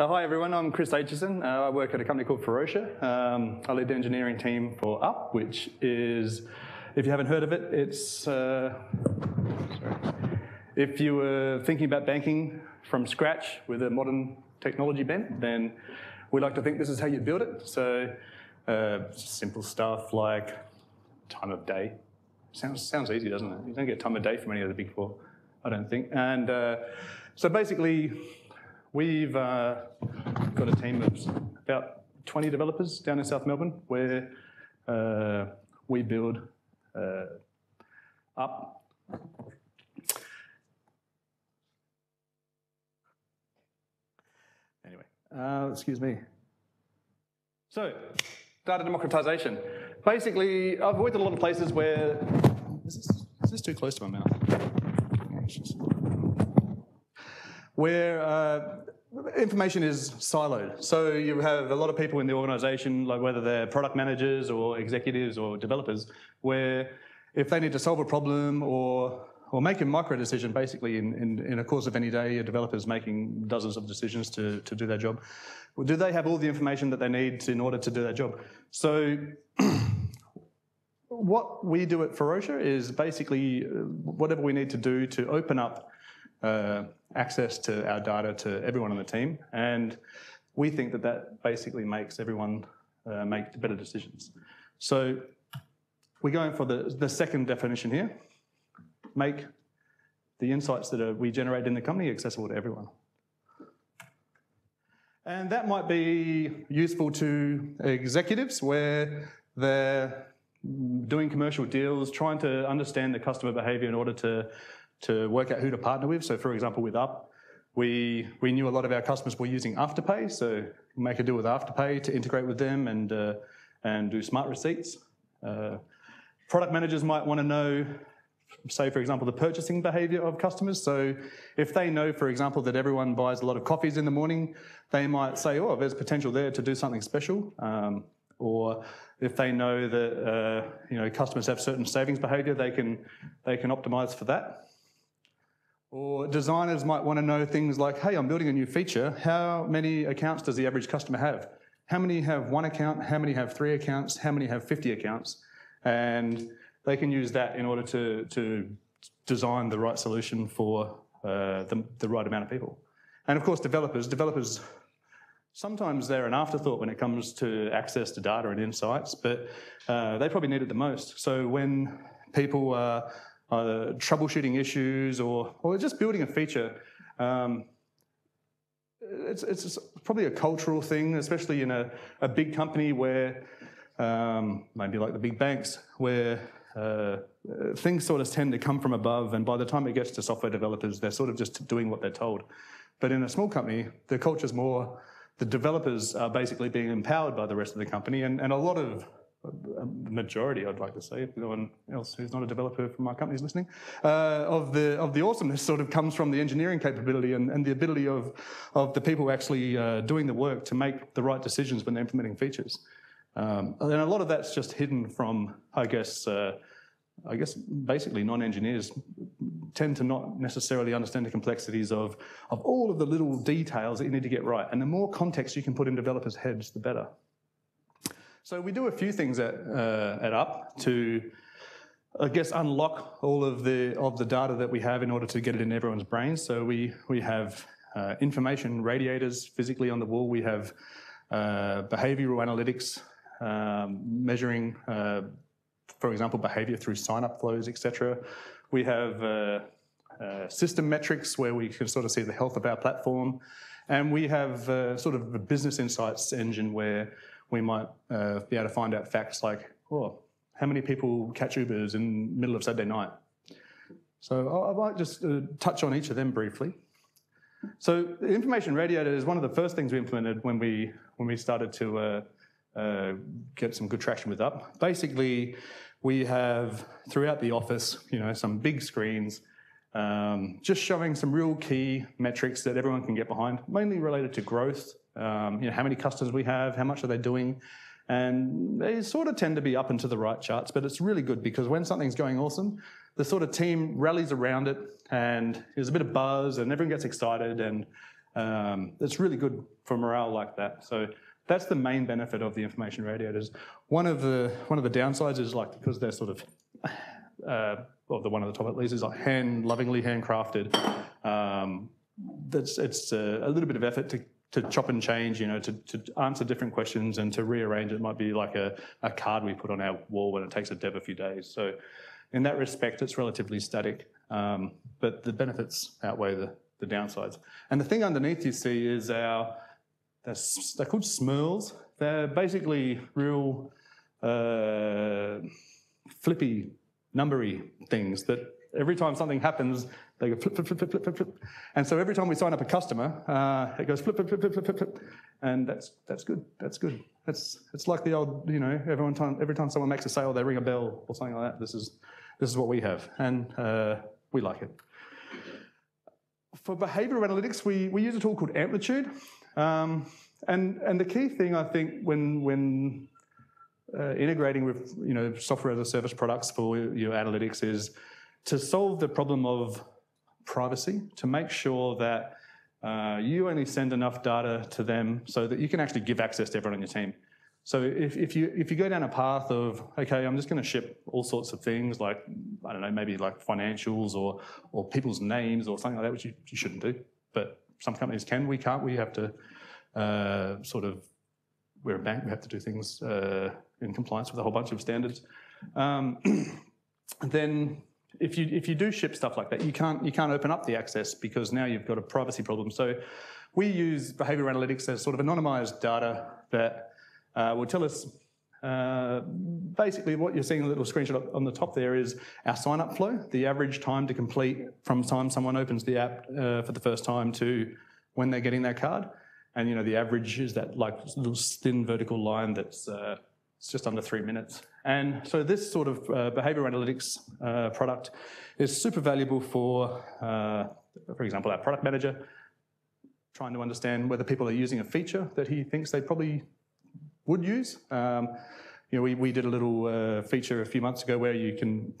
Uh, hi everyone, I'm Chris Aitchison. Uh, I work at a company called Ferocia. Um, I lead the engineering team for Up, which is, if you haven't heard of it, it's, uh, if you were thinking about banking from scratch with a modern technology bent, then we like to think this is how you build it. So uh, simple stuff like time of day. Sounds, sounds easy, doesn't it? You don't get time of day from any of the big four, I don't think. And uh, so basically, We've uh, got a team of about 20 developers down in South Melbourne where uh, we build uh, up Anyway, uh, excuse me. So, data democratization. Basically, I've worked in a lot of places where. Is this, is this too close to my mouth? Where uh, information is siloed. So you have a lot of people in the organization, like whether they're product managers or executives or developers, where if they need to solve a problem or or make a micro decision, basically in, in, in a course of any day, a developer's making dozens of decisions to, to do their job. Do they have all the information that they need in order to do their job? So what we do at Ferocia is basically uh, whatever we need to do to open up uh, access to our data to everyone on the team. And we think that that basically makes everyone uh, make better decisions. So we're going for the, the second definition here. Make the insights that are, we generate in the company accessible to everyone. And that might be useful to executives where they're doing commercial deals, trying to understand the customer behavior in order to to work out who to partner with. So for example, with Up, we, we knew a lot of our customers were using Afterpay, so make a deal with Afterpay to integrate with them and, uh, and do smart receipts. Uh, product managers might want to know, say, for example, the purchasing behavior of customers. So if they know, for example, that everyone buys a lot of coffees in the morning, they might say, oh, there's potential there to do something special. Um, or if they know that uh, you know customers have certain savings behavior, they can they can optimize for that. Or designers might want to know things like, hey, I'm building a new feature. How many accounts does the average customer have? How many have one account? How many have three accounts? How many have 50 accounts? And they can use that in order to, to design the right solution for uh, the, the right amount of people. And of course, developers. Developers, sometimes they're an afterthought when it comes to access to data and insights, but uh, they probably need it the most. So when people are either troubleshooting issues or, or just building a feature. Um, it's, it's probably a cultural thing, especially in a, a big company where, um, maybe like the big banks, where uh, things sort of tend to come from above, and by the time it gets to software developers, they're sort of just doing what they're told. But in a small company, the culture's more, the developers are basically being empowered by the rest of the company, and, and a lot of majority, I'd like to say, if no one else who's not a developer from my company is listening, uh, of the of the awesomeness sort of comes from the engineering capability and, and the ability of of the people actually uh, doing the work to make the right decisions when they're implementing features. Um, and a lot of that's just hidden from, I guess, uh, I guess basically non-engineers tend to not necessarily understand the complexities of of all of the little details that you need to get right. And the more context you can put in developers' heads, the better. So we do a few things at, uh, at Up to, I guess, unlock all of the of the data that we have in order to get it in everyone's brains. So we we have uh, information radiators physically on the wall. We have uh, behavioral analytics um, measuring, uh, for example, behavior through sign-up flows, etc. We have uh, uh, system metrics where we can sort of see the health of our platform. And we have sort of a business insights engine where we might uh, be able to find out facts like, oh, how many people catch Ubers in the middle of Saturday night? So I might just uh, touch on each of them briefly. So the information radiator is one of the first things we implemented when we when we started to uh, uh, get some good traction with Up. Basically, we have throughout the office, you know, some big screens, um, just showing some real key metrics that everyone can get behind, mainly related to growth um, you know, how many customers we have, how much are they doing, and they sort of tend to be up and to the right charts, but it's really good because when something's going awesome, the sort of team rallies around it and there's a bit of buzz and everyone gets excited and Um, it's really good for morale like that. So that's the main benefit of the information radiators. One of the one of the downsides is like because they're sort of uh, well, the one at the top at least is like hand lovingly handcrafted. Um, that's it's a, a, little bit of effort to to chop and change, you know, to, to answer different questions and to rearrange it might be like a, a card we put on our wall when it takes a dev a few days. So in that respect, it's relatively static, um, but the benefits outweigh the, the downsides. And the thing underneath you see is our, they're, they're called smurls. They're basically real uh, flippy, numbery things that every time something happens, they go flip, flip, flip, flip, flip, flip. flip. And so every time we sign up a customer, uh, it goes flip, flip, flip, flip, flip, flip. And that's, that's good. That's good. That's, it's like the old, you know, everyone time, every time someone makes a sale, they ring a bell or something like that. This is, this is what we have. And uh, we like it. For behavioral analytics, we, we use a tool called Amplitude. Um, and, and the key thing, I think, when, when uh, integrating with you know software as a service products for your analytics is to solve the problem of privacy, to make sure that uh, you only send enough data to them so that you can actually give access to everyone on your team. So if, if you if you go down a path of okay, I'm just going to ship all sorts of things like I don't know maybe like financials or or people's names or something like that, which you, you shouldn't do, but some companies can. We can't. We have to uh, sort of we're a bank. We have to do things uh, in compliance with a whole bunch of standards. Um, then if you if you do ship stuff like that, you can't you can't open up the access because now you've got a privacy problem. So we use behavioral analytics as sort of anonymized data that uh, will tell us uh, basically what you're seeing a little screenshot on the top there is our sign up flow, the average time to complete from time someone opens the app uh, for the first time to when they're getting their card. And you know the average is that like little thin vertical line that's uh, just under three minutes. And so this sort of uh, analytics uh, product is super valuable for, uh, for example, our product manager trying to understand whether people are using a feature that he thinks they probably would use. Um, you know, we, we did a little uh, feature a few months ago where you can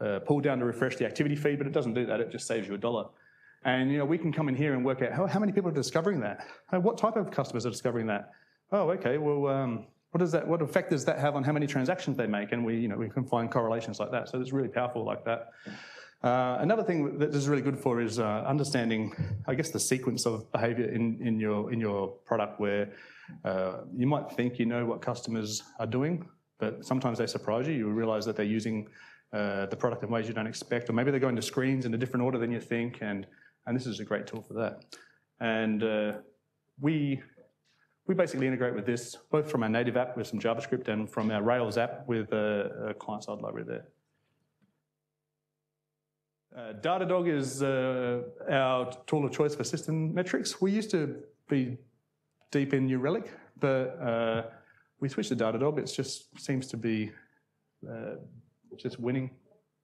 uh, pull down to refresh the activity feed, but it doesn't do that. It just saves you a dollar. And you know, we can come in here and work out how, how many people are discovering that. What type of customers are discovering that? Oh, okay. Well, um, what does that? What effect does that have on how many transactions they make? And we, you know, we can find correlations like that. So it's really powerful like that. Uh, another thing that is really good for is uh, understanding, I guess, the sequence of behaviour in, in your in your product, where uh, you might think you know what customers are doing, but sometimes they surprise you. You realise that they're using uh, the product in ways you don't expect, or maybe they're going to screens in a different order than you think, and and this is a great tool for that. And uh, we we basically integrate with this, both from our native app with some JavaScript and from our Rails app with a, a client-side library there. Uh, Datadog is uh, our tool of choice for system metrics. We used to be deep in New Relic, but uh, we switched to Datadog. It just seems to be uh, just winning,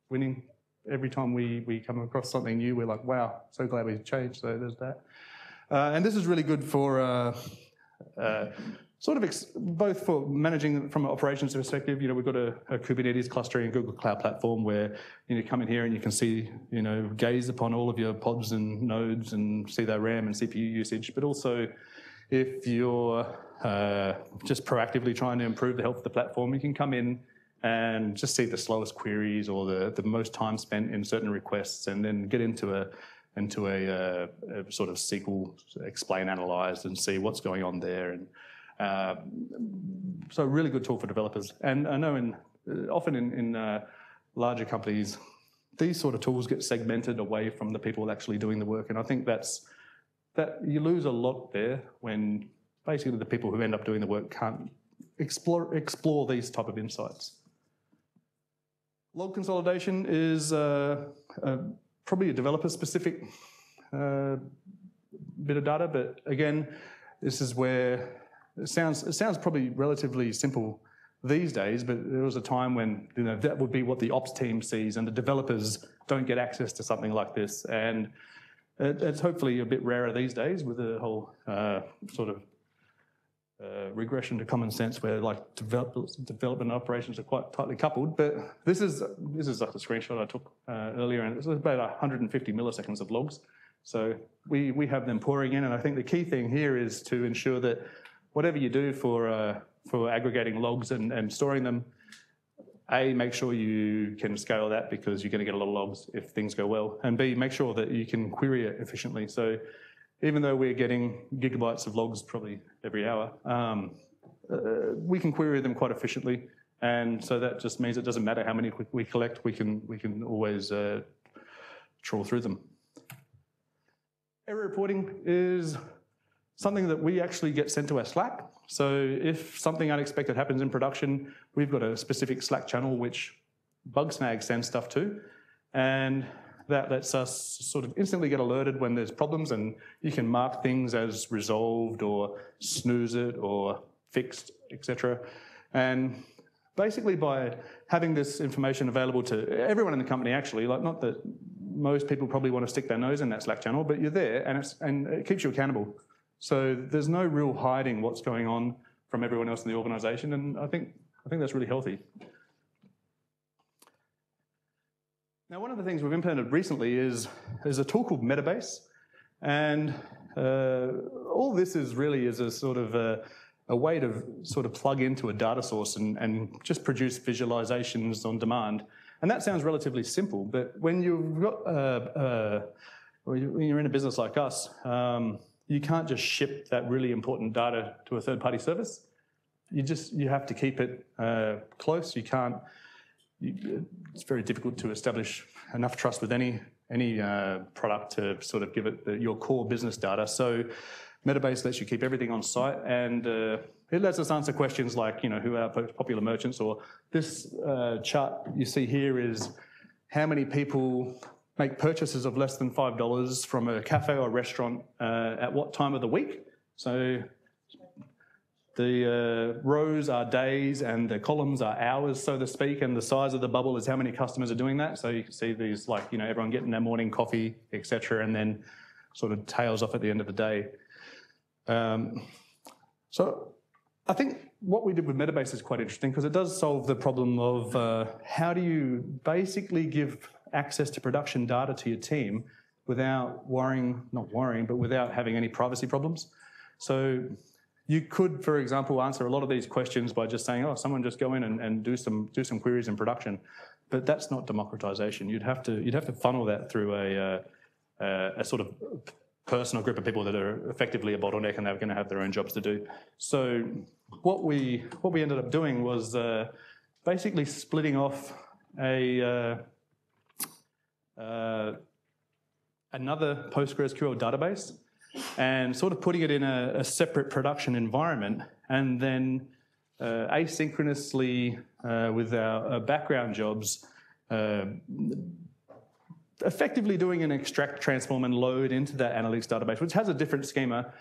winning. Every time we, we come across something new, we're like, wow, so glad we changed. So there's that. Uh, and this is really good for uh, sort of ex- both for managing from an operations perspective, you know, we've got a, a, Kubernetes clustering Google Cloud Platform where you know, come in here and you can see, you know, gaze upon all of your pods and nodes and see their RAM and CPU usage. But also, if you're uh, just proactively trying to improve the health of the platform, you can come in and just see the slowest queries or the, the most time spent in certain requests and then get into a into a, uh, a, sort of SQL explain, analyze, and see what's going on there. And uh, so, really good tool for developers. And I know in uh, often in, in uh, larger companies, these sort of tools get segmented away from the people actually doing the work. And I think that's that you lose a lot there when basically the people who end up doing the work can't explore explore these type of insights. Log consolidation is uh, probably a developer specific uh, bit of data, but again, this is where it sounds it sounds probably relatively simple these days, but there was a time when you know that would be what the ops team sees, and the developers don't get access to something like this, and it, it's hopefully a bit rarer these days with the whole uh, sort of uh, regression to common sense where like develop, development operations are quite tightly coupled. But this is this is like a screenshot I took uh, earlier, and it's about 150 milliseconds of logs. So we, we have them pouring in, and I think the key thing here is to ensure that whatever you do for, uh, for aggregating logs and, and storing them, a, make sure you can scale that because you're going to get a lot of logs if things go well. And B, make sure that you can query it efficiently. So even though we're getting gigabytes of logs probably every hour, um, uh, we can query them quite efficiently. And so that just means it doesn't matter how many we collect, we can, we can always uh, trawl through them. Error reporting is something that we actually get sent to our Slack. So if something unexpected happens in production, we've got a specific Slack channel which Bugsnag sends stuff to. And that lets us sort of instantly get alerted when there's problems and you can mark things as resolved or snooze it or fixed, etc. And basically by having this information available to everyone in the company actually, like not that most people probably want to stick their nose in that Slack channel, but you're there and, it's and it keeps you accountable. So there's no real hiding what's going on from everyone else in the organization, and I think, I think that's really healthy. Now, one of the things we've implemented recently is, is a tool called Metabase, and uh, all this is really is a sort of a, a, way to sort of plug into a data source and, and just produce visualizations on demand. And that sounds relatively simple, but when you've got uh, uh, when you're in a business like us, um, you can't just ship that really important data to a third-party service. You just you have to keep it uh, close. You can't. It's very difficult to establish enough trust with any any uh, product to sort of give it the, your core business data. So Metabase lets you keep everything on site, and uh, it lets us answer questions like, you know, who are popular merchants, or this uh, chart you see here is how many people make purchases of less than $5 from a cafe or restaurant uh, at what time of the week. So the uh, rows are days and the columns are hours, so to speak, and the size of the bubble is how many customers are doing that. So you can see these, like, you know, everyone getting their morning coffee, etc., and then sort of tails off at the end of the day. Um, so I think what we did with Metabase is quite interesting because it does solve the problem of uh, how do you basically give access to production data to your team without worrying, not worrying, but without having any privacy problems. So you could, for example, answer a lot of these questions by just saying, oh, someone just go in and, and do some do some queries in production. But that's not democratization. You'd have to you'd have to funnel that through a, uh, a sort of personal group of people that are effectively a bottleneck and they're going to have their own jobs to do. So what we what we ended up doing was uh, basically splitting off a uh, uh, another PostgreSQL database and sort of putting it in a, a separate production environment and then uh, asynchronously uh, with our, our, background jobs, uh, effectively doing an extract, transform, and load into that analytics database, which has a different schema,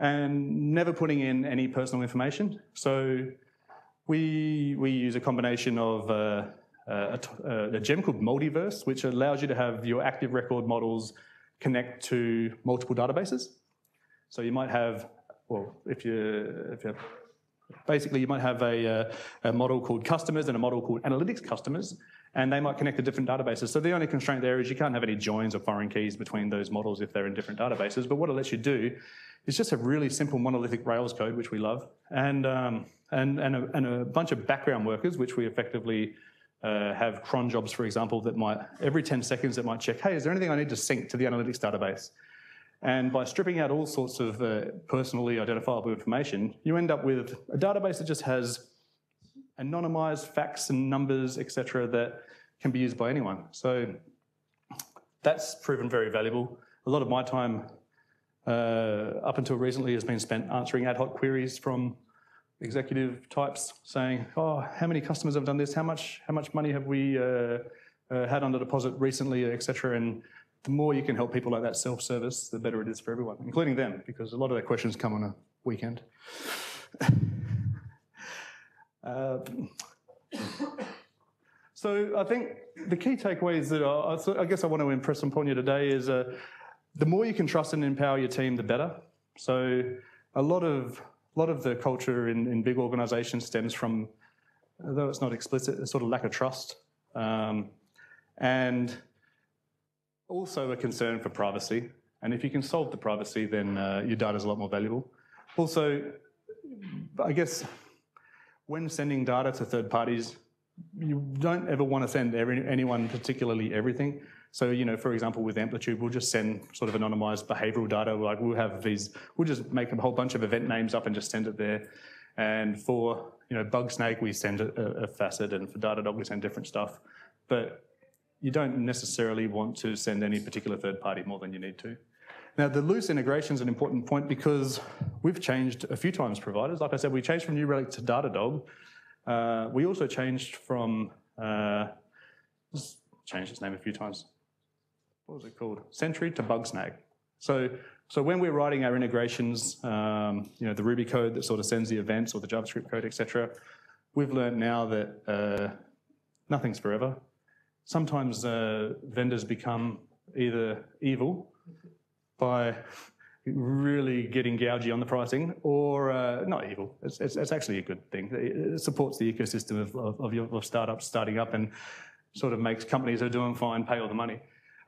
and never putting in any personal information. So we, we use a combination of uh, uh, a, a, gem called Multiverse, which allows you to have your active record models connect to multiple databases. So you might have, well, if you, if you basically you might have a, uh, a, model called customers and a model called analytics customers, and they might connect to different databases. So the only constraint there is you can't have any joins or foreign keys between those models if they're in different databases. But what it lets you do is just a really simple monolithic Rails code, which we love, and, um, and, and, a, and a bunch of background workers, which we effectively uh, have cron jobs, for example, that might, every 10 seconds, it might check, hey, is there anything I need to sync to the analytics database? And by stripping out all sorts of uh, personally identifiable information, you end up with a database that just has anonymized facts and numbers, etc., that can be used by anyone. So that's proven very valuable. A lot of my time uh, up until recently has been spent answering ad hoc queries from executive types saying, "Oh, how many customers have done this? How much how much money have we uh, uh, had under deposit recently, etc." And the more you can help people like that self-service, the better it is for everyone, including them, because a lot of their questions come on a weekend. uh, so I think the key takeaways that I, I, guess I want to impress upon you today is uh, the more you can trust and empower your team, the better. So a lot of a lot of the culture in, in big organizations stems from, though it's not explicit, a sort of lack of trust. Um, and also a concern for privacy. And if you can solve the privacy, then uh, your data is a lot more valuable. Also, I guess when sending data to third parties, you don't ever want to send every, anyone particularly everything. So, you know, for example, with Amplitude, we'll just send sort of anonymized behavioral data. Like we'll have these, we'll just make a whole bunch of event names up and just send it there. And for, you know, Bugsnag, we send a, a facet, and for Datadog, we send different stuff. But you don't necessarily want to send any particular third party more than you need to. Now, the loose integration is an important point because we've changed a few times providers. Like I said, we changed from New Relic to Datadog. Uh, we also changed from, uh, changed its name a few times. What was it called? Sentry to Bugsnag. So, so when we're writing our integrations, um, you know, the Ruby code that sort of sends the events or the JavaScript code, etc., we've learned now that uh, nothing's forever. Sometimes uh, vendors become either evil by really getting gougy on the pricing, or uh, not evil. It's, it's, it's, actually a good thing. It supports the ecosystem of, of, of, your, of startups starting up and sort of makes companies that are doing fine pay all the money.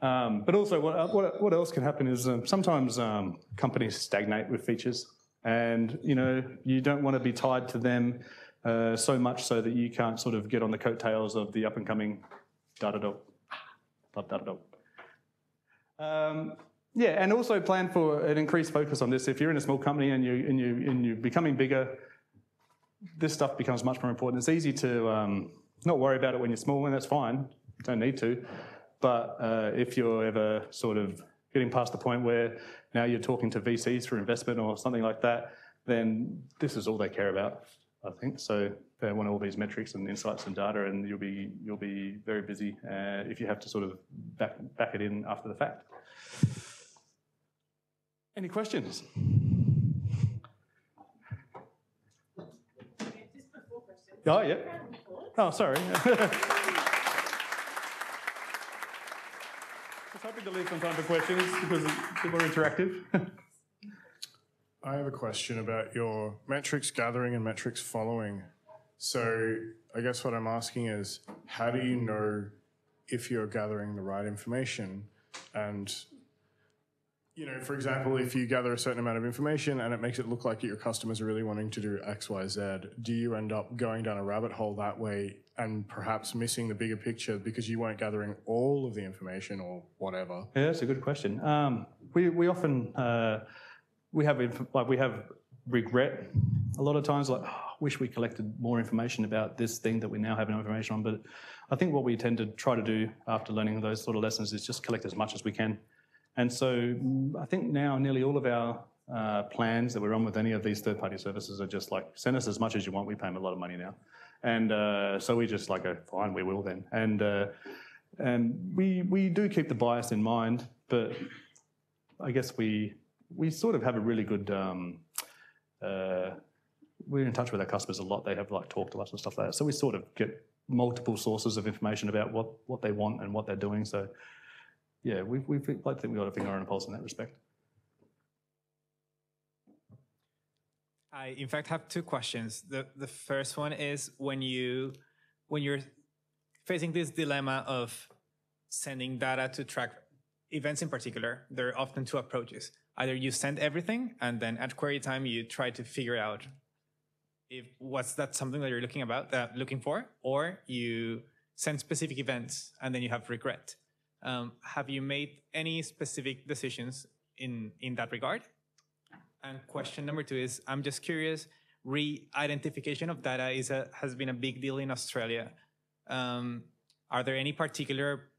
Um, but also, what, what, what, else can happen is um, sometimes um, companies stagnate with features, and you know you don't want to be tied to them uh, so much so that you can't sort of get on the coattails of the up and coming Um, yeah, and also plan for an increased focus on this. If you're in a small company and you and you and you're becoming bigger, this stuff becomes much more important. It's easy to um, not worry about it when you're small, and that's fine. You Don't need to. But uh, if you're ever sort of getting past the point where now you're talking to VCs for investment or something like that, then this is all they care about. I think so. They want all these metrics and insights and data, and you'll be you'll be very busy uh, if you have to sort of back back it in after the fact. Any questions? Oh, yeah. Oh, sorry. Just hoping to leave some time for questions because people are interactive. I have a question about your metrics gathering and metrics following. So, I guess what I'm asking is how do you know if you're gathering the right information? And you know, for example, if you gather a certain amount of information and it makes it look like your customers are really wanting to do X, Y, Z, do you end up going down a rabbit hole that way and perhaps missing the bigger picture because you weren't gathering all of the information or whatever? Yeah, that's a good question. Um, we we often uh, we have like we have regret a lot of times, like oh, wish we collected more information about this thing that we now have no information on. But I think what we tend to try to do after learning those sort of lessons is just collect as much as we can. And so I think now nearly all of our uh, plans that we're on with any of these third-party services are just like, send us as much as you want. We pay them a lot of money now. And uh, so we just like, go, fine, we will then. And, uh, and we, we do keep the bias in mind, but I guess we, we sort of have a really good, um, uh, we're in touch with our customers a lot. They have like talked to us and stuff like that. So we sort of get multiple sources of information about what, what they want and what they're doing. So yeah, we we to think we got a finger on a pulse in that respect. I in fact have two questions. The the first one is when you when you're facing this dilemma of sending data to track events in particular, there are often two approaches. Either you send everything and then at query time you try to figure out if what's that something that you're looking about uh, looking for, or you send specific events and then you have regret. Um, have you made any specific decisions in, in that regard? And question number two is, I'm just curious, re-identification of data is a, has been a big deal in Australia. Um, are there any particular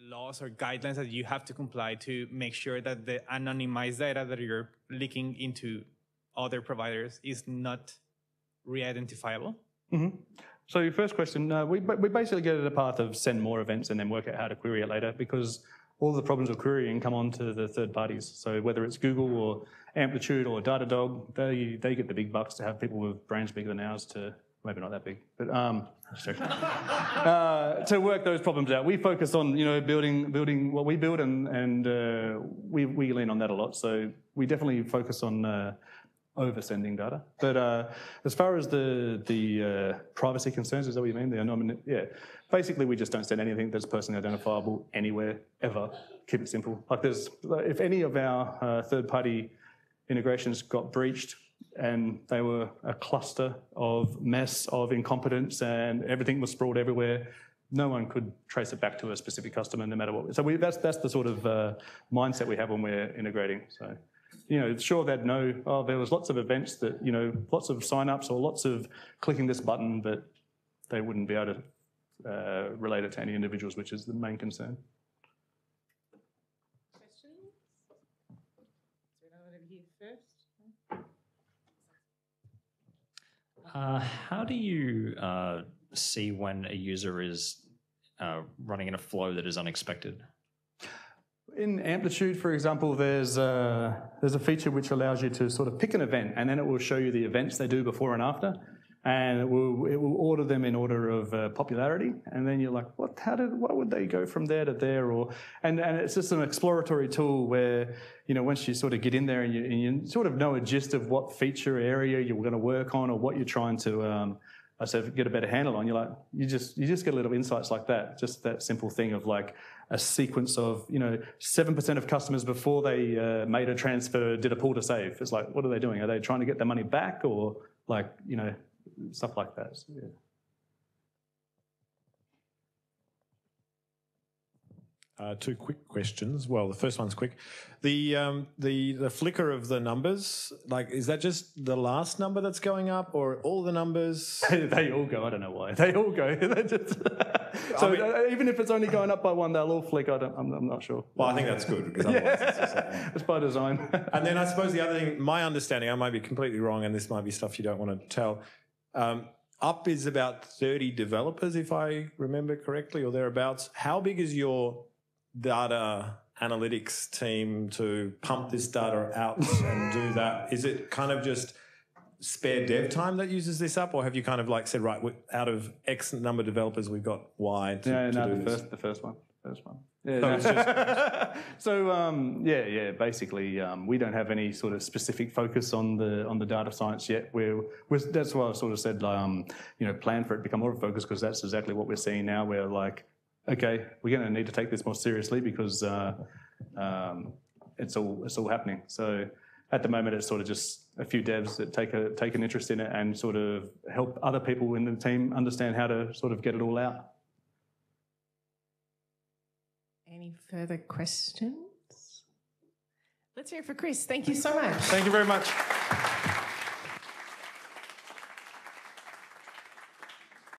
laws or guidelines that you have to comply to make sure that the anonymized data that you're leaking into other providers is not re-identifiable? Mm -hmm. So your first question, uh, we, we basically go get a path of send more events and then work out how to query it later because all the problems of querying come onto the third parties. So whether it's Google or Amplitude or Datadog, they, they get the big bucks to have people with brains bigger than ours to, maybe not that big, but um, uh, to work those problems out. We focus on, you know, building, building what we build and, and uh, we, we lean on that a lot. So we definitely focus on uh, over sending data. But uh, as far as the the uh, privacy concerns, is that what you mean? The anonymity? Yeah. Basically, we just don't send anything that's personally identifiable anywhere ever. Keep it simple. Like there's, if any of our uh, third-party integrations got breached and they were a cluster of mess of incompetence and everything was sprawled everywhere. No one could trace it back to a specific customer, no matter what. So we, that's that's the sort of uh, mindset we have when we're integrating. So, you know, sure they'd know. Oh, there was lots of events that you know, lots of sign-ups or lots of clicking this button, but they wouldn't be able to uh, relate it to any individuals, which is the main concern. Questions? Is there anyone over here first? Uh, how do you uh, see when a user is uh, running in a flow that is unexpected? In Amplitude, for example, there's a, there's a feature which allows you to sort of pick an event and then it will show you the events they do before and after. And it will, it will order them in order of uh, popularity. And then you're like, what, how did, why would they go from there to there? Or, and, and it's just an exploratory tool where, you know, once you sort of get in there and you, and you sort of know a gist of what feature area you're going to work on or what you're trying to, um, I said, get a better handle on. You're like, you just, you just get a little insights like that. Just that simple thing of like, a sequence of, you know, 7% of customers before they uh, made a transfer did a pull to save. It's like, what are they doing? Are they trying to get their money back or like, you know, stuff like that? So, yeah. Uh, two quick questions. Well, the first one's quick. The um, the the flicker of the numbers, like, is that just the last number that's going up, or all the numbers? they all go. I don't know why. They all go. They just so mean- uh, even if it's only going up by one, they'll all flick. I don't, I'm, I'm not sure. Well, I think that's good because otherwise it's just like, It's by design. And then I suppose the other thing, my understanding, I might be completely wrong, and this might be stuff you don't want to tell. Um, up is about 30 developers, if I remember correctly, or thereabouts. How big is your data analytics team to pump this data out and do that? Is it kind of just spare dev time that uses this up, or have you kind of like said, right, out of X number of developers, we've got Y to, Yeah, to do the this? first, the first one, first one. Yeah, So no. just- so um, yeah, yeah. Basically, um, we don't have any sort of specific focus on the on the data science yet. We're, we're that's why I sort of said, um, you know, plan for it to become more of a focus because that's exactly what we're seeing now. We're like, okay, we're going to need to take this more seriously because uh, um, it's all it's all happening. So at the moment, it's sort of just a few devs that take a take an interest in it and sort of help other people in the team understand how to sort of get it all out. Any further questions? Let's hear it for Chris. Thank you so much. Thank you very much.